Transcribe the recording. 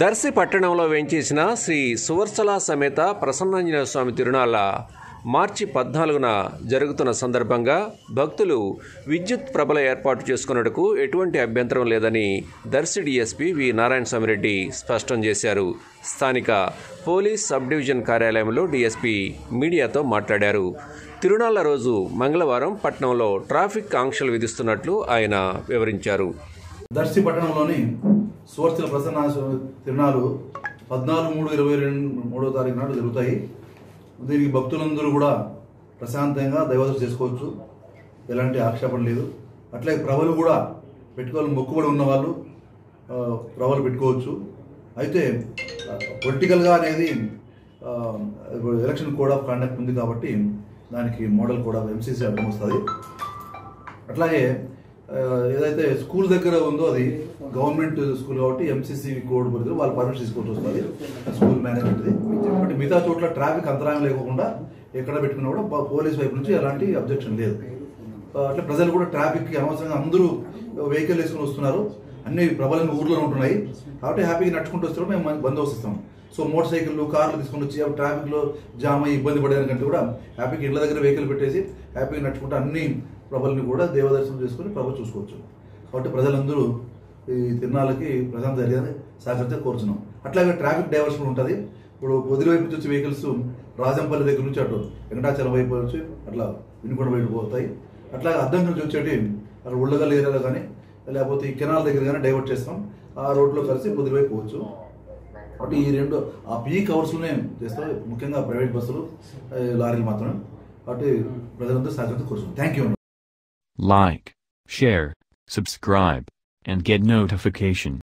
దర్శి పట్టణంలో వేంచేసిన శ్రీ సువర్చల సమేత ప్రసన్నాంజనేయ స్వామి తిరునాళ్ళ మార్చి పద్నాలుగున జరుగుతున్న సందర్భంగా భక్తులు విద్యుత్ ప్రభల ఏర్పాటు చేసుకున్నట్టుకు ఎటువంటి అభ్యంతరం లేదని దర్శి డీఎస్పీ వి నారాయణ రెడ్డి స్పష్టం చేశారు. స్థానిక పోలీస్ సబ్ డివిజన్ కార్యాలయంలో డీఎస్పీ మీడియాతో మాట్లాడారు. తిరునాళ్ళ రోజు మంగళవారం పట్టణంలో ట్రాఫిక్ ఆంక్షలు విధిస్తున్నట్లు ఆయన వివరించారు. దర్శి పట్టణంలోని సువర్చన ప్రసన్న తిరునాలు పద్నాలుగు మూడు ఇరవై రెండు మూడో తారీఖు నాడు జరుగుతాయి. దీనికి భక్తులందరూ కూడా ప్రశాంతంగా దైవదర్శనం చేసుకోవచ్చు. ఎలాంటి ఆక్షేపణ లేదు. అట్లాగే ప్రభలు కూడా పెట్టుకోవాలి మొక్కుబడి ఉన్న వాళ్ళు ప్రభలు పెట్టుకోవచ్చు. అయితే పొలిటికల్గా అనేది ఎలక్షన్ కోడ్ ఆఫ్ కండక్ట్ ఉంది కాబట్టి దానికి మోడల్ కోడ్ ఆఫ్ ఎంసీసీ అర్థం వస్తుంది. అట్లాగే ఏదైతే స్కూల్ దగ్గర ఉందో అది గవర్నమెంట్ స్కూల్ కాబట్టి ఎంసీసీ కోడ్ పరిధిలో వాళ్ళు పర్మిషన్ తీసుకోవచ్చు వస్తుంది. స్కూల్ మేనేజ్మెంట్ది. బట్ మిగతా చోట్ల ట్రాఫిక్ అంతరాయం లేకుండా ఎక్కడ పెట్టుకున్నా కూడా పోలీస్ వైపు నుంచి ఎలాంటి అబ్జెక్షన్ లేదు. అట్లా ప్రజలు కూడా ట్రాఫిక్ అనవసరంగా అందరూ వెహికల్ వేసుకుని వస్తున్నారు. అన్ని ప్రబలంగా ఊర్లో ఉంటున్నాయి. కాబట్టి హ్యాపీగా నడుచుకుంటూ వస్తారు మేము బందోబస్తు ఇస్తాం సో మోటార్ సైకిళ్ళు కార్లు తీసుకొని వచ్చి ట్రాఫిక్లో జామ్ అయ్యి ఇబ్బంది పడేదానికంటే కూడా హ్యాపీగా ఇళ్ళ దగ్గర వెహికల్ పెట్టేసి హ్యాపీగా నడుచుకుంటూ అన్ని ప్రభల్ని కూడా దేవదర్శనం చేసుకుని ప్రభ చూసుకోవచ్చు. కాబట్టి ప్రజలందరూ ఈ తిరునాళ్ళకి ప్రశాంత జరిగేది సహకరిస్తే కోరుచున్నాం. అట్లాగే ట్రాఫిక్ డైవర్షన్ ఉంటుంది. ఇప్పుడు పొదిలి వైపు నుంచి వచ్చే వెహికల్స్ రాజంపల్లి దగ్గర నుంచి అటు వెంకటాచలం వైపు నుంచి అట్లా వినుకొండ వైపు పోతాయి. అట్లాగే అద్దం నుంచి వచ్చేటి అక్కడ ఉళ్ళగల్ ఏరియాలో కానీ లేకపోతే ఈ కెనాల్ దగ్గర కానీ డైవర్ట్ చేస్తాం. ఆ రోడ్లో కలిసి పొదిలి వైపు పోవచ్చు. కాబట్టి ఈ రెండు ఆ పీక్ అవర్స్లోనే చేస్తాం. ముఖ్యంగా ప్రైవేట్ బస్సులు లారీలు మాత్రమే. కాబట్టి ప్రజలందరూ సహకరిస్తే కోరుచున్నాం. Thank you Like, share, subscribe, and get notification.